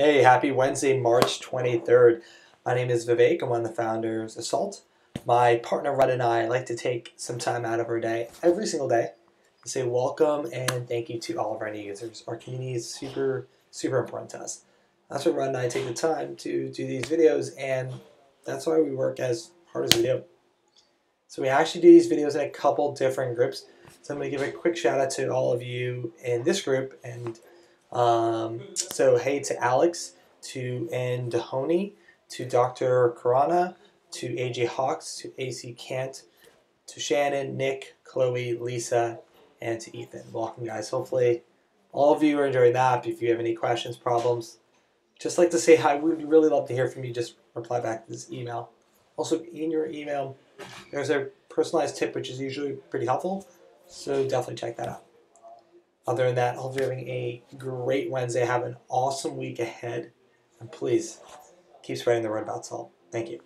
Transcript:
Hey, happy Wednesday, March 23rd. My name is Vivek. I'm one of the founders of Salt. My partner Rudd and I like to take some time out of our day, every single day, to say welcome and thank you to all of our new users. Our community is super, super important to us. That's why Rudd and I take the time to do these videos, and that's why we work as hard as we do. So we actually do these videos in a couple different groups. So I'm going to give a quick shout out to all of you in this group and um, so hey to Alex, to N Dahoney, to Dr. Karana, to AJ Hawks, to AC Kant, to Shannon, Nick, Chloe, Lisa, and to Ethan. Welcome guys. Hopefully all of you are enjoying that. If you have any questions, problems, just like to say hi. We'd really love to hear from you. Just reply back to this email. Also in your email, there's a personalized tip which is usually pretty helpful. So definitely check that out. Other than that, I hope you're having a great Wednesday. Have an awesome week ahead. And please keep spreading the word about salt. Thank you.